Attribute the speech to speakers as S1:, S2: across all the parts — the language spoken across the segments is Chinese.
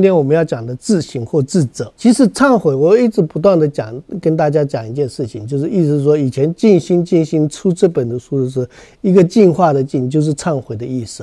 S1: 今天我们要讲的自省或自责，其实忏悔，我一直不断的讲，跟大家讲一件事情，就是意思是说，以前静心静心出这本的书的时候，一个进化的进就是忏悔的意思。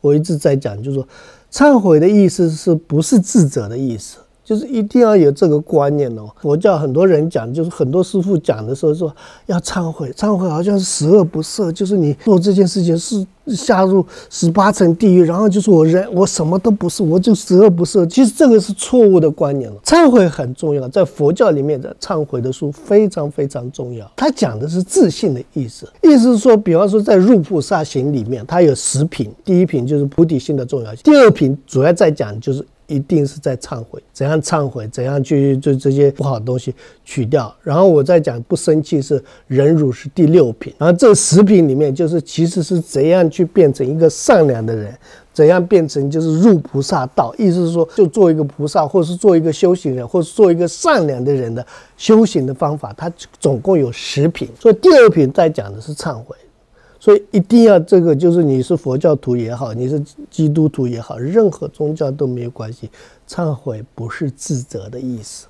S1: 我一直在讲，就是说，忏悔的意思是不是自责的意思？就是一定要有这个观念哦。佛教很多人讲，就是很多师傅讲的时候说要忏悔，忏悔好像是十恶不赦，就是你做这件事情是下入十八层地狱，然后就是我人我什么都不是，我就十恶不赦。其实这个是错误的观念了。忏悔很重要，在佛教里面的忏悔的书非常非常重要。它讲的是自信的意思，意思是说，比方说在入菩萨行里面，它有十品，第一品就是菩提心的重要性，第二品主要在讲就是。一定是在忏悔，怎样忏悔，怎样去就这些不好的东西取掉。然后我再讲不生气是忍辱是第六品，然后这十品里面就是其实是怎样去变成一个善良的人，怎样变成就是入菩萨道，意思是说就做一个菩萨，或是做一个修行人，或是做一个善良的人的修行的方法，它总共有十品。所以第二品在讲的是忏悔。所以一定要这个，就是你是佛教徒也好，你是基督徒也好，任何宗教都没有关系。忏悔不是自责的意思，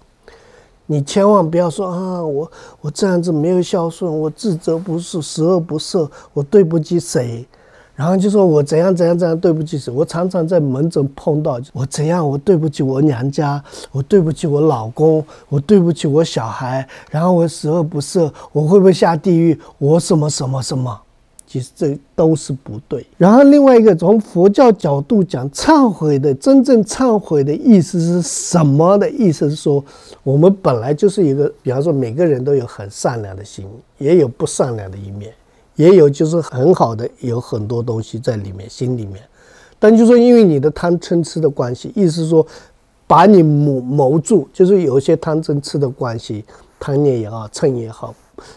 S1: 你千万不要说啊，我我这样子没有孝顺，我自责不是十恶不赦，我对不起谁，然后就说我怎样怎样怎样对不起谁。我常常在门诊碰到，我怎样我对不起我娘家，我对不起我老公，我对不起我小孩，然后我十恶不赦，我会不会下地狱？我什么什么什么？其实这都是不对。然后另外一个，从佛教角度讲，忏悔的真正忏悔的意思是什么的意思是说，我们本来就是一个，比方说每个人都有很善良的心，也有不善良的一面，也有就是很好的，有很多东西在里面心里面。但就说因为你的贪嗔痴的关系，意思说把你谋谋住，就是有一些贪嗔痴的关系，贪念也好，嗔也好。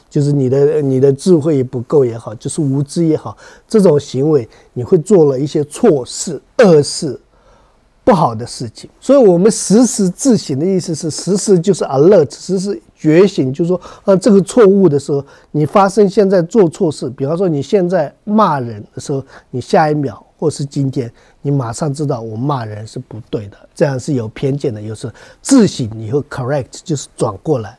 S1: 就是你的你的智慧不够也好，就是无知也好，这种行为你会做了一些错事、恶事、不好的事情。所以，我们时时自省的意思是，时时就是 alert，时时觉醒，就是说，啊，这个错误的时候，你发生现在做错事，比方说你现在骂人的时候，你下一秒或是今天，你马上知道我骂人是不对的，这样是有偏见的。有时候自省以后 correct，就是转过来。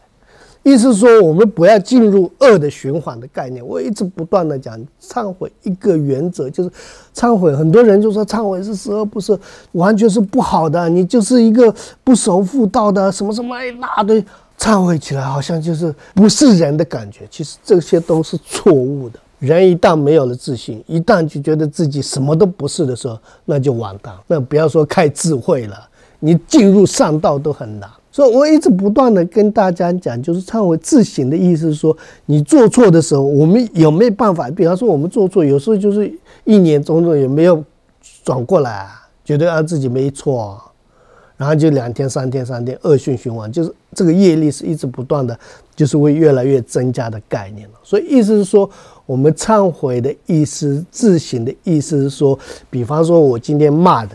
S1: 意思是说，我们不要进入恶的循环的概念。我一直不断的讲，忏悔一个原则就是，忏悔。很多人就说忏悔是十恶不赦，完全是不好的。你就是一个不守妇道的，什么什么一大堆，忏悔起来好像就是不是人的感觉。其实这些都是错误的。人一旦没有了自信，一旦就觉得自己什么都不是的时候，那就完蛋。那不要说开智慧了，你进入上道都很难。所以我一直不断的跟大家讲，就是忏悔自省的意思是说，你做错的时候，我们有没有办法？比方说，我们做错，有时候就是一年种种也没有转过来，啊觉得啊自己没错，然后就两天、三天、三天，恶性循环，就是这个业力是一直不断的，就是会越来越增加的概念了。所以意思是说，我们忏悔的意思、自省的意思是说，比方说我今天骂人，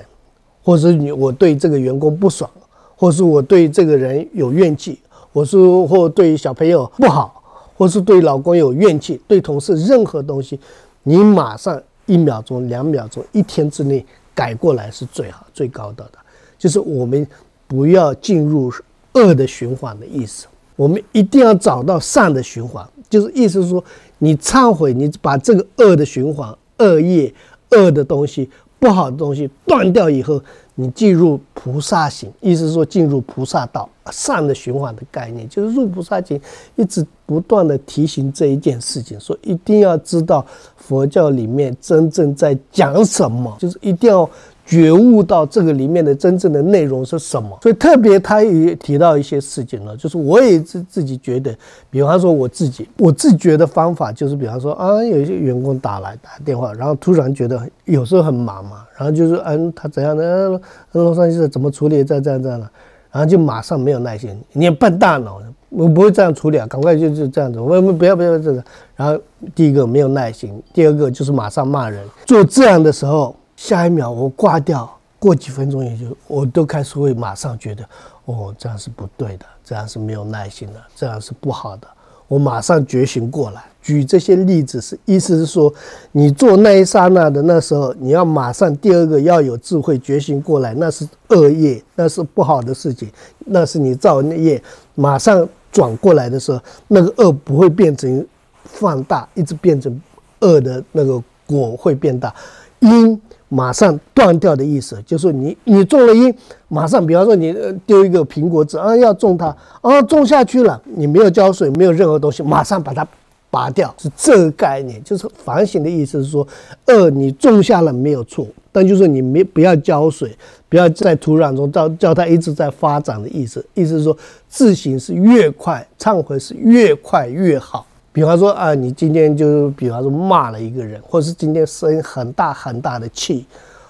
S1: 或者你我对这个员工不爽。或是我对这个人有怨气，我是或对小朋友不好，或是对老公有怨气，对同事任何东西，你马上一秒钟、两秒钟、一天之内改过来是最好、最高的的。就是我们不要进入恶的循环的意思，我们一定要找到善的循环。就是意思是说，你忏悔，你把这个恶的循环、恶业、恶的东西、不好的东西断掉以后。你进入菩萨行，意思是说进入菩萨道善的循环的概念，就是入菩萨行，一直不断的提醒这一件事情，说一定要知道佛教里面真正在讲什么，就是一定要。觉悟到这个里面的真正的内容是什么，所以特别他也提到一些事情了，就是我也自自己觉得，比方说我自己，我自觉的方法就是，比方说啊，有一些员工打来打电话，然后突然觉得有时候很忙嘛，然后就是嗯，他怎样的，嗯，楼上是怎么处理，这样这样这样的，然后就马上没有耐心，你笨大脑，我不会这样处理啊，赶快就就这样子，我们不要不要这个，然后第一个没有耐心，第二个就是马上骂人，做这样的时候。下一秒我挂掉，过几分钟也就我都开始会马上觉得，哦，这样是不对的，这样是没有耐心的，这样是不好的。我马上觉醒过来，举这些例子是，意思是说，你做那一刹那的那时候，你要马上第二个要有智慧觉醒过来，那是恶业，那是不好的事情，那是你造业，马上转过来的时候，那个恶不会变成放大，一直变成恶的那个果会变大，因马上断掉的意思，就是你你种了因，马上，比方说你丢一个苹果籽啊，要种它啊，种下去了，你没有浇水，没有任何东西，马上把它。拔掉是这个概念，就是反省的意思是说，二你种下了没有错，但就是你没不要浇水，不要在土壤中叫叫它一直在发展的意思，意思是说自行是越快，忏悔是越快越好。比方说啊，你今天就比方说骂了一个人，或者是今天生很大很大的气，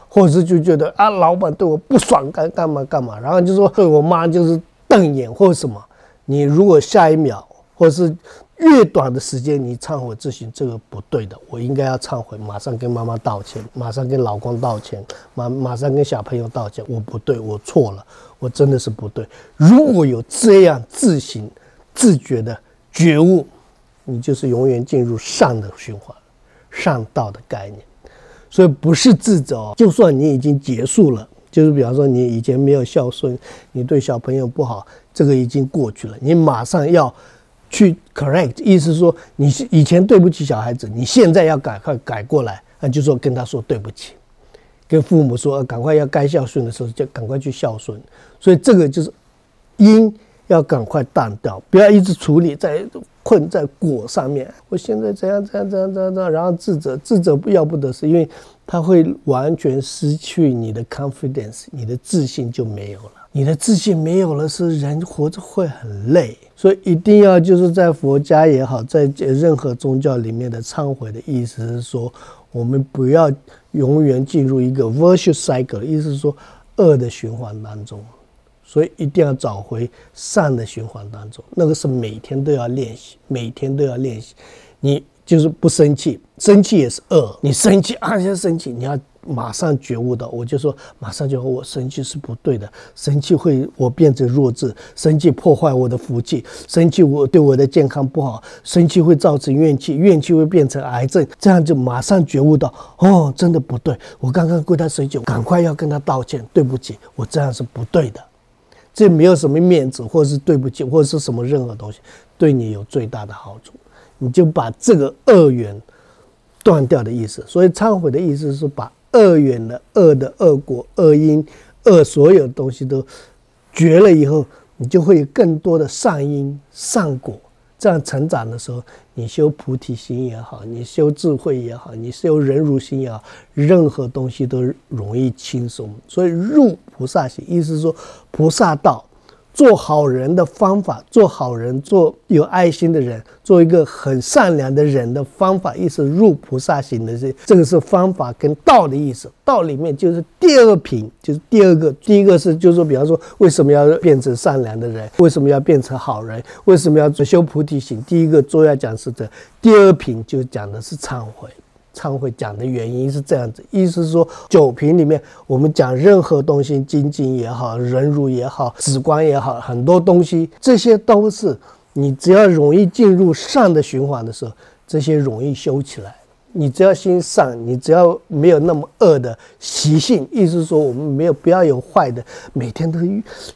S1: 或者是就觉得啊老板对我不爽干干嘛干嘛，然后就说对我妈就是瞪眼或者什么，你如果下一秒或者是。越短的时间，你忏悔自行，这个不对的。我应该要忏悔，马上跟妈妈道歉，马上跟老公道歉，马马上跟小朋友道歉。我不对，我错了，我真的是不对。如果有这样自行、自觉的觉悟，你就是永远进入善的循环，善道的概念。所以不是自责，就算你已经结束了，就是比方说你以前没有孝顺，你对小朋友不好，这个已经过去了，你马上要。去 correct，意思说你以前对不起小孩子，你现在要赶快改过来，那就说跟他说对不起，跟父母说赶快要该孝顺的时候就赶快去孝顺，所以这个就是因要赶快淡掉，不要一直处理在困在果上面。我现在怎样怎样怎样怎样怎样，然后智者，智者不要不得是因为他会完全失去你的 confidence，你的自信就没有了，你的自信没有了，是人活着会很累。所以一定要就是在佛家也好，在任何宗教里面的忏悔的意思是说，我们不要永远进入一个 virtual cycle，意思是说恶的循环当中，所以一定要找回善的循环当中。那个是每天都要练习，每天都要练习。你就是不生气，生气也是恶。你生气啊，先生气，你要。马上觉悟到，我就说，马上就和我生气是不对的，生气会我变成弱智，生气破坏我的福气，生气我对我的健康不好，生气会造成怨气，怨气会变成癌症，这样就马上觉悟到，哦，真的不对，我刚刚对他生气，赶快要跟他道歉，对不起，我这样是不对的，这没有什么面子，或者是对不起，或者是什么任何东西，对你有最大的好处，你就把这个恶缘断掉的意思，所以忏悔的意思是把。恶缘的恶的恶果、恶因、恶所有东西都绝了以后，你就会有更多的善因、善果。这样成长的时候，你修菩提心也好，你修智慧也好，你修忍辱心也好，任何东西都容易轻松。所以入菩萨行，意思是说菩萨道。做好人的方法，做好人，做有爱心的人，做一个很善良的人的方法，意思入菩萨行的这这个是方法跟道的意思。道里面就是第二品，就是第二个，第一个是就是说，比方说为什么要变成善良的人，为什么要变成好人，为什么要修菩提行？第一个主要讲是这，第二品就讲的是忏悔。忏悔讲的原因是这样子，意思是说酒瓶里面我们讲任何东西，精进也好，忍辱也好，止观也好，很多东西，这些都是你只要容易进入善的循环的时候，这些容易修起来。你只要心善，你只要没有那么恶的习性，意思说我们没有不要有坏的，每天都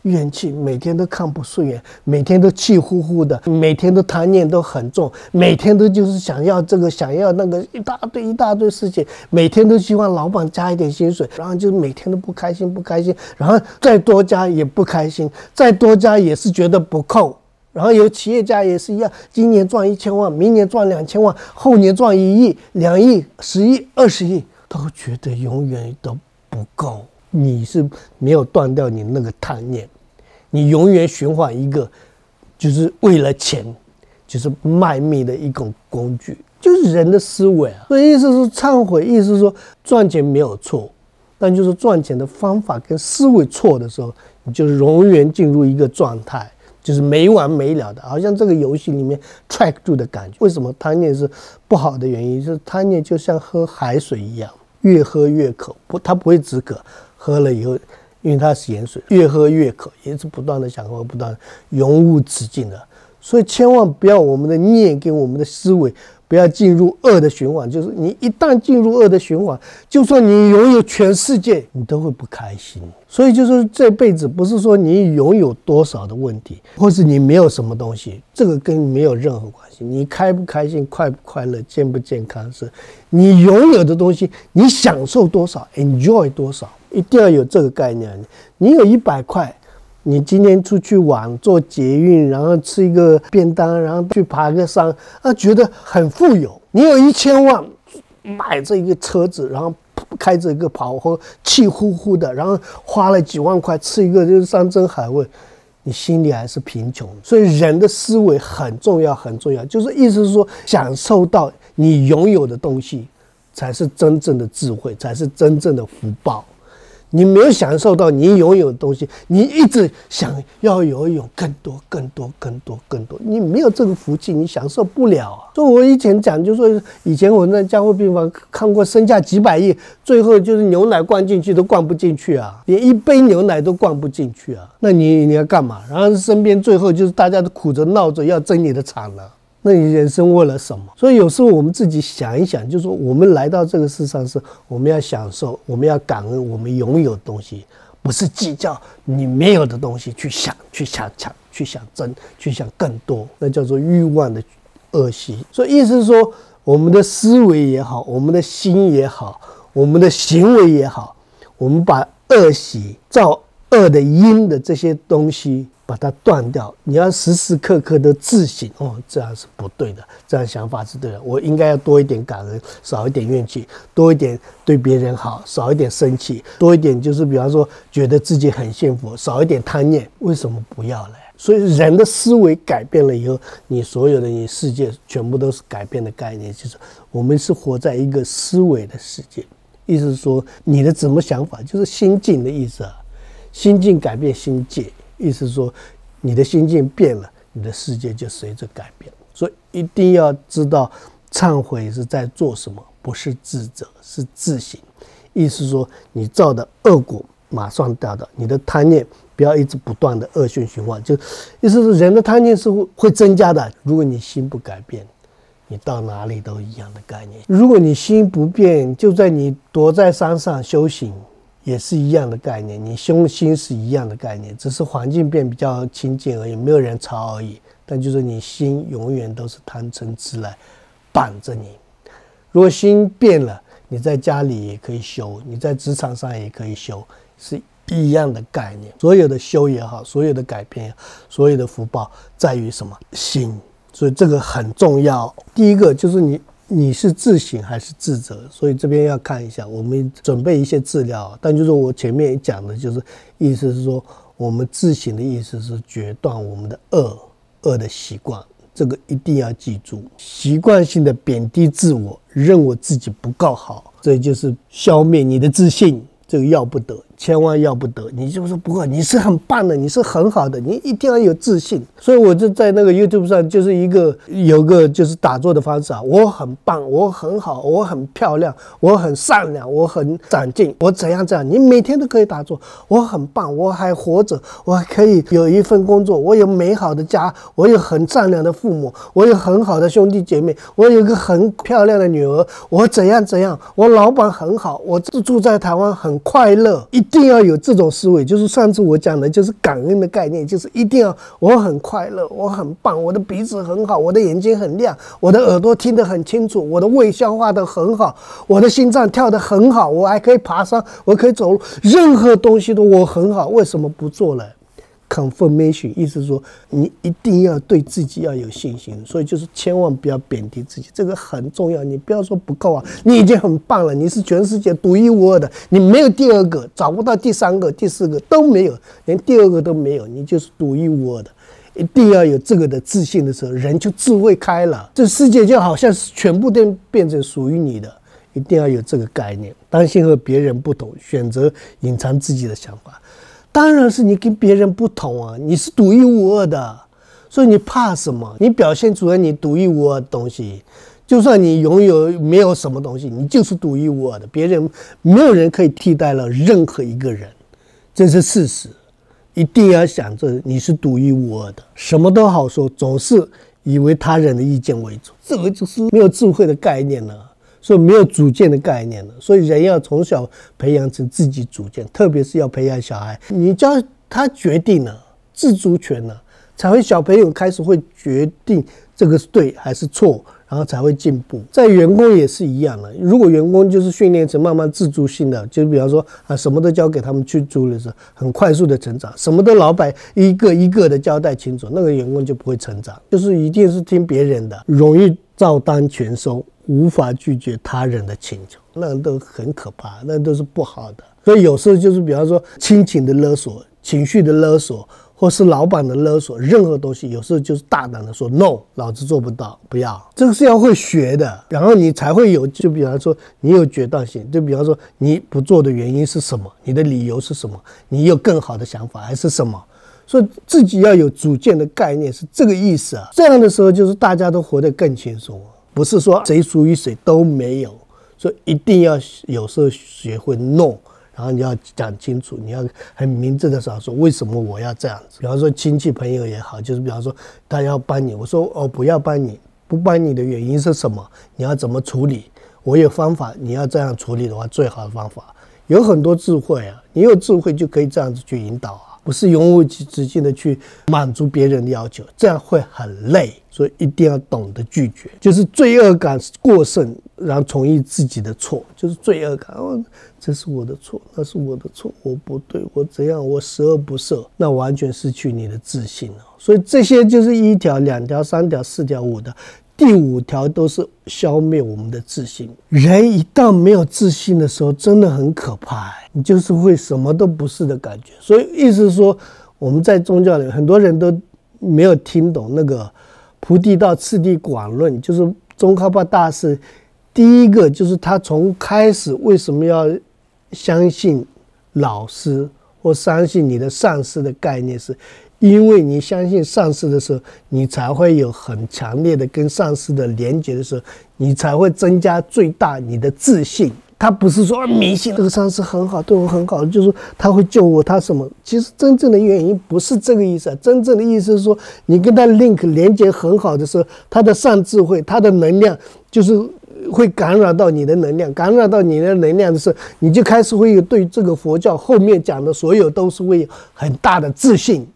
S1: 怨气，每天都看不顺眼，每天都气呼呼的，每天都贪念都很重，每天都就是想要这个想要那个一大堆一大堆事情，每天都希望老板加一点薪水，然后就每天都不开心不开心，然后再多加也不开心，再多加也是觉得不够。然后有企业家也是一样，今年赚一千万，明年赚两千万，后年赚一亿、两亿、十亿、二十亿，都觉得永远都不够。你是没有断掉你那个贪念，你永远循环一个，就是为了钱，就是卖命的一种工具，就是人的思维啊。所以意思是忏悔，意思是说赚钱没有错，但就是赚钱的方法跟思维错的时候，你就永远进入一个状态。就是没完没了的，好像这个游戏里面 track 住的感觉。为什么贪念是不好的原因？就是贪念就像喝海水一样，越喝越渴，不，它不会止渴。喝了以后，因为它是盐水，越喝越渴，也是不断的想喝，不断永无止境的。所以千万不要我们的念跟我们的思维不要进入恶的循环。就是你一旦进入恶的循环，就算你拥有全世界，你都会不开心。所以就是这辈子不是说你拥有多少的问题，或是你没有什么东西，这个跟没有任何关系。你开不开心、快不快乐、健不健康，是你拥有的东西，你享受多少，enjoy 多少，一定要有这个概念。你有一百块。你今天出去玩，坐捷运，然后吃一个便当，然后去爬个山，啊，觉得很富有。你有一千万，买这一个车子，然后开着一个跑车，气呼呼的，然后花了几万块吃一个就是山珍海味，你心里还是贫穷。所以人的思维很重要，很重要，就是意思是说，享受到你拥有的东西，才是真正的智慧，才是真正的福报。你没有享受到你拥有的东西，你一直想要拥有更多、更多、更多、更多，你没有这个福气，你享受不了啊！所以我以前讲，就说以前我在加护病房看过身价几百亿，最后就是牛奶灌进去都灌不进去啊，连一杯牛奶都灌不进去啊，那你你要干嘛？然后身边最后就是大家都苦着闹着要争你的场了。那你人生为了什么？所以有时候我们自己想一想，就是说我们来到这个世上是，我们要享受，我们要感恩我们拥有的东西，不是计较你没有的东西去想、去想抢、去想争、去想更多，那叫做欲望的恶习。所以意思是说，我们的思维也好，我们的心也好，我们的行为也好，我们把恶习造恶的因的这些东西。把它断掉，你要时时刻刻的自省哦，这样是不对的，这样想法是对的。我应该要多一点感恩，少一点怨气，多一点对别人好，少一点生气，多一点就是比方说觉得自己很幸福，少一点贪念。为什么不要呢？所以人的思维改变了以后，你所有的你世界全部都是改变的概念，就是我们是活在一个思维的世界。意思是说，你的怎么想法就是心境的意思啊，心境改变心界。意思说，你的心境变了，你的世界就随着改变。所以一定要知道，忏悔是在做什么，不是自责，是自省。意思说，你造的恶果马上掉的，你的贪念不要一直不断的恶性循环。就意思是，人的贪念是会会增加的。如果你心不改变，你到哪里都一样的概念。如果你心不变，就在你躲在山上修行。也是一样的概念，你胸心是一样的概念，只是环境变比较亲近而已，没有人吵而已。但就是你心永远都是贪嗔痴来绑着你。如果心变了，你在家里也可以修，你在职场上也可以修，是一样的概念。所有的修也好，所有的改变，所有的福报在于什么心？所以这个很重要。第一个就是你。你是自省还是自责？所以这边要看一下，我们准备一些资料。但就是我前面讲的，就是意思是说，我们自省的意思是决断我们的恶恶的习惯，这个一定要记住。习惯性的贬低自我，认为自己不够好，这就是消灭你的自信，这个要不得。千万要不得，你就是不过你是很棒的，你是很好的，你一定要有自信。所以我就在那个 YouTube 上，就是一个有个就是打坐的方式啊，我很棒，我很好，我很漂亮，我很善良，我很长进，我怎样怎样，你每天都可以打坐，我很棒，我还活着，我还可以有一份工作，我有美好的家，我有很善良的父母，我有很好的兄弟姐妹，我有个很漂亮的女儿，我怎样怎样，我老板很好，我住在台湾很快乐一。一定要有这种思维，就是上次我讲的，就是感恩的概念，就是一定要我很快乐，我很棒，我的鼻子很好，我的眼睛很亮，我的耳朵听得很清楚，我的胃消化得很好，我的心脏跳得很好，我还可以爬山，我可以走路，任何东西都我很好，为什么不做呢？Confirmation，意思说你一定要对自己要有信心，所以就是千万不要贬低自己，这个很重要。你不要说不够啊，你已经很棒了，你是全世界独一无二的，你没有第二个，找不到第三个、第四个都没有，连第二个都没有，你就是独一无二的。一定要有这个的自信的时候，人就智慧开了，这世界就好像是全部都变成属于你的。一定要有这个概念，当心和别人不同，选择隐藏自己的想法。当然是你跟别人不同啊，你是独一无二的，所以你怕什么？你表现出来你独一无二的东西，就算你拥有没有什么东西，你就是独一无二的，别人没有人可以替代了任何一个人，这是事实。一定要想着你是独一无二的，什么都好说，总是以为他人的意见为主，这个就是没有智慧的概念了，所以没有主见的概念了。所以人要从小培养成自己主见，特别是要培养小孩，你教他决定了自主权了，才会小朋友开始会决定这个是对还是错。然后才会进步，在员工也是一样的。如果员工就是训练成慢慢自主性的，就比方说啊，什么都交给他们去做的时候，很快速的成长；什么都老板一个一个的交代清楚，那个员工就不会成长。就是一定是听别人的，容易照单全收，无法拒绝他人的请求，那都很可怕，那都是不好的。所以有时候就是比方说亲情的勒索、情绪的勒索。或是老板的勒索，任何东西有时候就是大胆的说 “no”，老子做不到，不要。这个是要会学的，然后你才会有。就比方说，你有决断性。就比方说，你不做的原因是什么？你的理由是什么？你有更好的想法还是什么？所以自己要有主见的概念是这个意思啊。这样的时候，就是大家都活得更轻松，不是说谁属于谁都没有。所以一定要有时候学会弄。然后你要讲清楚，你要很明智的说，说为什么我要这样子。比方说亲戚朋友也好，就是比方说他要帮你，我说哦不要帮你，不帮你的原因是什么？你要怎么处理？我有方法，你要这样处理的话，最好的方法有很多智慧啊，你有智慧就可以这样子去引导啊。不是永无止境的去满足别人的要求，这样会很累。所以一定要懂得拒绝，就是罪恶感过剩，然后同意自己的错，就是罪恶感。哦，这是我的错，那是我的错，我不对，我怎样，我十恶不赦，那完全失去你的自信了。所以这些就是一条、两条、三条、四条、五条。第五条都是消灭我们的自信。人一旦没有自信的时候，真的很可怕，你就是会什么都不是的感觉。所以意思是说，我们在宗教里很多人都没有听懂那个菩提道次第广论，就是宗喀巴大师第一个就是他从开始为什么要相信老师或相信你的上师的概念是。因为你相信上司的时候，你才会有很强烈的跟上司的连接的时候，你才会增加最大你的自信。他不是说迷信这个上司很好，对我很好，就是他会救我，他什么？其实真正的原因不是这个意思，真正的意思是说，你跟他 link 连接很好的时候，他的上智慧，他的能量就是会感染到你的能量，感染到你的能量的时候，你就开始会有对这个佛教后面讲的所有都是会有很大的自信。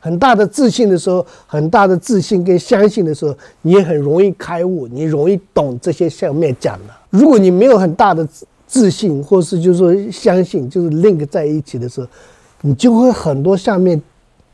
S1: 很大的自信的时候，很大的自信跟相信的时候，你很容易开悟，你容易懂这些下面讲的。如果你没有很大的自信，或是就是说相信，就是 link 在一起的时候，你就会很多下面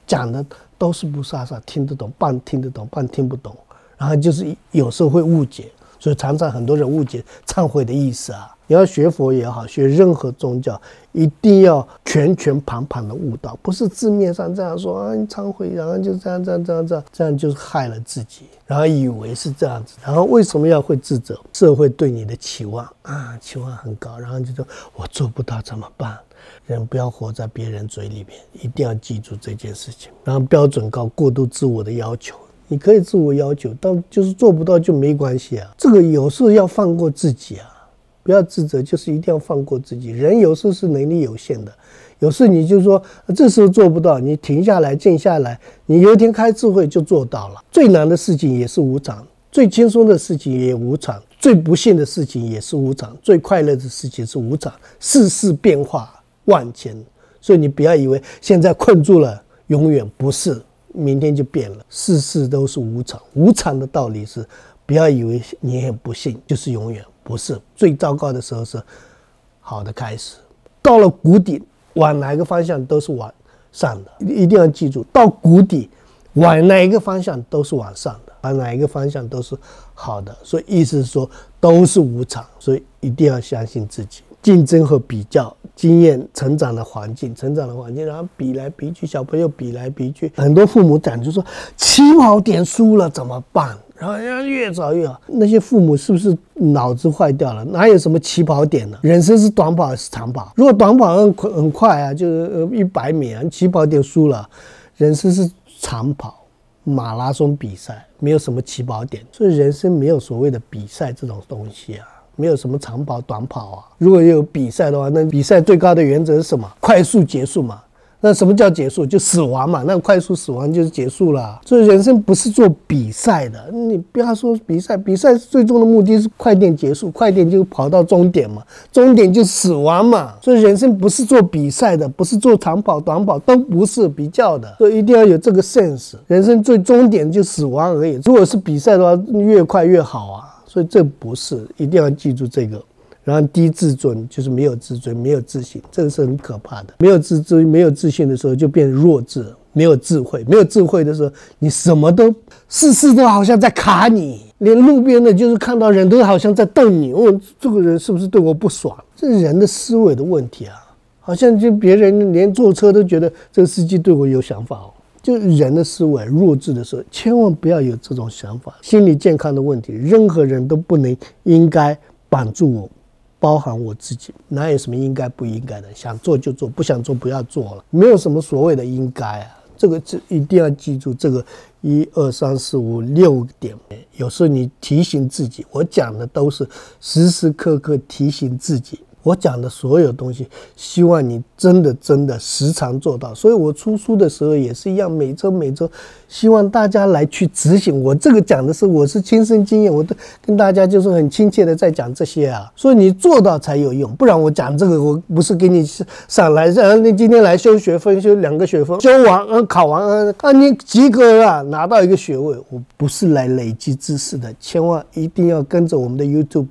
S1: 讲的都是不飒飒，听得懂半听得懂半听不懂，然后就是有时候会误解，所以常常很多人误解忏悔的意思啊。你要学佛也好，学任何宗教，一定要全全盘盘的悟道，不是字面上这样说啊，你忏悔，然后就这样这样这样这样，这样就是害了自己，然后以为是这样子，然后为什么要会自责？社会对你的期望啊，期望很高，然后就说我做不到怎么办？人不要活在别人嘴里面，一定要记住这件事情。然后标准高，过度自我的要求，你可以自我要求，但就是做不到就没关系啊。这个有时候要放过自己啊。不要自责，就是一定要放过自己。人有时候是能力有限的，有时你就说这时候做不到，你停下来，静下来，你有一天开智慧就做到了。最难的事情也是无常，最轻松的事情也无常，最不幸的事情也是无常，最快乐的事情是无常。世事变化万千，所以你不要以为现在困住了，永远不是，明天就变了。世事都是无常，无常的道理是，不要以为你很不幸就是永远。不是最糟糕的时候是好的开始，到了谷底往哪个方向都是往上的，一定要记住，到谷底往哪一个方向都是往上的，往哪一个方向都是好的。所以意思是说都是无常，所以一定要相信自己。竞争和比较，经验成长的环境，成长的环境，然后比来比去，小朋友比来比去，很多父母讲就说起跑点输了怎么办？然后人家越早越好，那些父母是不是脑子坏掉了？哪有什么起跑点呢？人生是短跑还是长跑？如果短跑很快很快啊，就是一百米啊，起跑点输了，人生是长跑，马拉松比赛没有什么起跑点，所以人生没有所谓的比赛这种东西啊，没有什么长跑短跑啊。如果有比赛的话，那比赛最高的原则是什么？快速结束嘛。那什么叫结束？就死亡嘛。那快速死亡就是结束了。所以人生不是做比赛的，你不要说比赛，比赛最终的目的是快点结束，快点就跑到终点嘛，终点就死亡嘛。所以人生不是做比赛的，不是做长跑、短跑，都不是比较的。所以一定要有这个 sense。人生最终点就死亡而已。如果是比赛的话，越快越好啊。所以这不是，一定要记住这个。然后低自尊就是没有自尊，没有自信，这个是很可怕的。没有自尊、没有自信的时候，就变弱智；没有智慧、没有智慧的时候，你什么都事事都好像在卡你，连路边的，就是看到人都好像在瞪你。问这个人是不是对我不爽？这是人的思维的问题啊！好像就别人连坐车都觉得这个司机对我有想法哦。就人的思维弱智的时候，千万不要有这种想法。心理健康的问题，任何人都不能应该绑住我。包含我自己，哪有什么应该不应该的？想做就做，不想做不要做了，没有什么所谓的应该啊。这个这一定要记住这个一二三四五六点。有时候你提醒自己，我讲的都是时时刻刻提醒自己。我讲的所有东西，希望你真的真的时常做到。所以我出书的时候也是一样，每周每周，希望大家来去执行。我这个讲的是我是亲身经验，我都跟大家就是很亲切的在讲这些啊。所以你做到才有用，不然我讲这个我不是给你上来，让你今天来修学分，修两个学分，修完啊考完啊啊你及格了，拿到一个学位。我不是来累积知识的，千万一定要跟着我们的 YouTube。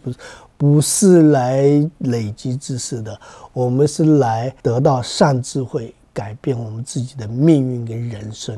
S1: 不是来累积知识的，我们是来得到善智慧，改变我们自己的命运跟人生。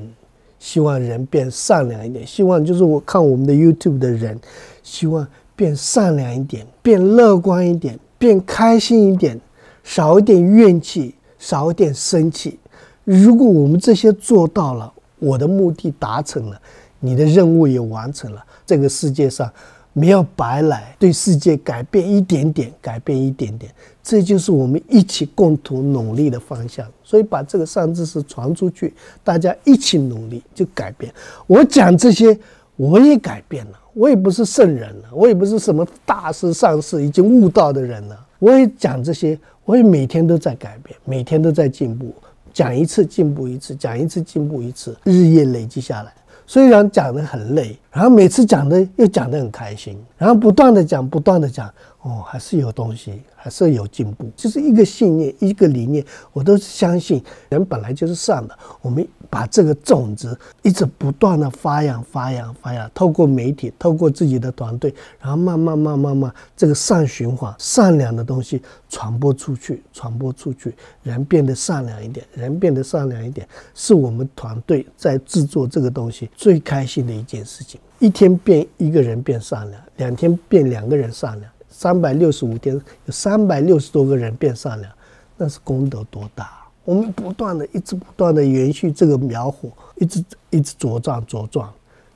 S1: 希望人变善良一点，希望就是我看我们的 YouTube 的人，希望变善良一点，变乐观一点，变开心一点，少一点怨气，少一点生气。如果我们这些做到了，我的目的达成了，你的任务也完成了，这个世界上。没有白来，对世界改变一点点，改变一点点，这就是我们一起共同努力的方向。所以把这个善知识传出去，大家一起努力就改变。我讲这些，我也改变了，我也不是圣人了，我也不是什么大师上师已经悟道的人了。我也讲这些，我也每天都在改变，每天都在进步，讲一次进步一次，讲一次进步一次，日夜累积下来。虽然讲的很累，然后每次讲的又讲得很开心，然后不断的讲，不断的讲，哦，还是有东西，还是有进步，就是一个信念，一个理念，我都相信人本来就是善的，我们。把这个种子一直不断的发扬、发扬、发扬，透过媒体，透过自己的团队，然后慢慢、慢慢、慢，这个善循环、善良的东西传播出去，传播出去，人变得善良一点，人变得善良一点，是我们团队在制作这个东西最开心的一件事情。一天变一个人变善良，两天变两个人善良，三百六十五天有三百六十多个人变善良，那是功德多大！我们不断的、一直不断的延续这个苗火，一直一直茁壮茁壮，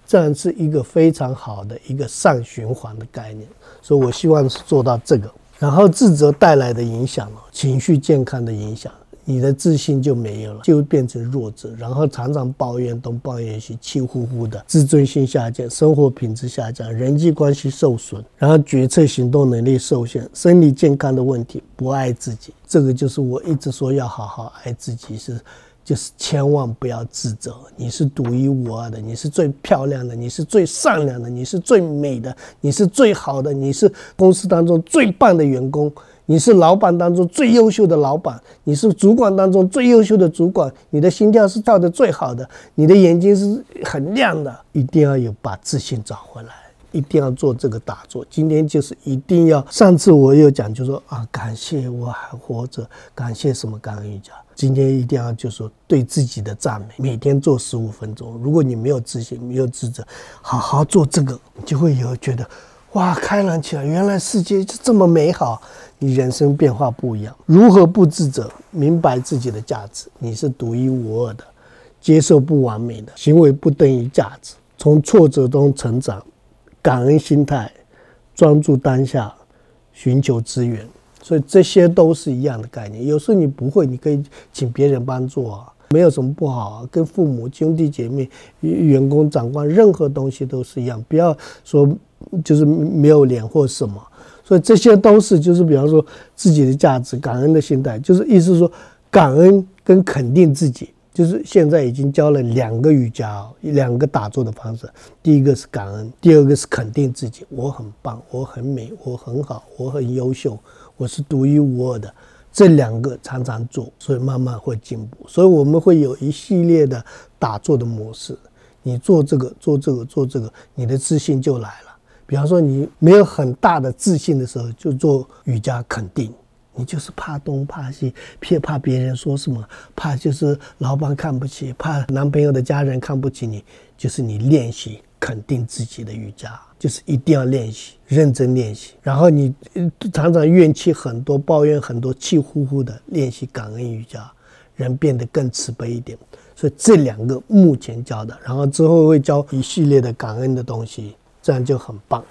S1: 这样是一个非常好的一个上循环的概念。所以我希望是做到这个。然后自责带来的影响情绪健康的影响。你的自信就没有了，就变成弱者，然后常常抱怨东抱怨西，气呼呼的，自尊心下降，生活品质下降，人际关系受损，然后决策行动能力受限，生理健康的问题，不爱自己，这个就是我一直说要好好爱自己，是，就是千万不要自责，你是独一无二的，你是最漂亮的，你是最善良的，你是最美的，你是最好的，你是公司当中最棒的员工。你是老板当中最优秀的老板，你是主管当中最优秀的主管，你的心跳是跳的最好的，你的眼睛是很亮的，一定要有把自信找回来，一定要做这个打坐。今天就是一定要，上次我有讲就说啊，感谢我还活着，感谢什么感恩瑜伽。今天一定要就说对自己的赞美，每天做十五分钟。如果你没有自信，没有自责，好好做这个，你就会有觉得。哇，开朗起来！原来世界就这么美好，你人生变化不一样。如何不自责？明白自己的价值，你是独一无二的。接受不完美的行为不等于价值。从挫折中成长，感恩心态，专注当下，寻求资源。所以这些都是一样的概念。有时候你不会，你可以请别人帮助啊，没有什么不好啊。跟父母、兄弟姐妹、员工、长官，任何东西都是一样。不要说。就是没有脸或什么，所以这些都是就是比方说自己的价值、感恩的心态，就是意思说感恩跟肯定自己，就是现在已经教了两个瑜伽，两个打坐的方式。第一个是感恩，第二个是肯定自己，我很棒，我很美，我很好，我很优秀，我是独一无二的。这两个常常做，所以慢慢会进步。所以我们会有一系列的打坐的模式。你做这个，做这个，做这个，你的自信就来了。比方说，你没有很大的自信的时候，就做瑜伽肯定。你就是怕东怕西，怕 怕别人说什么，怕就是老板看不起，怕男朋友的家人看不起你，就是你练习肯定自己的瑜伽。就是一定要练习，认真练习。然后你常常怨气很多，抱怨很多，气呼呼的练习感恩瑜伽，人变得更慈悲一点。所以这两个目前教的，然后之后会教一系列的感恩的东西，这样就很棒。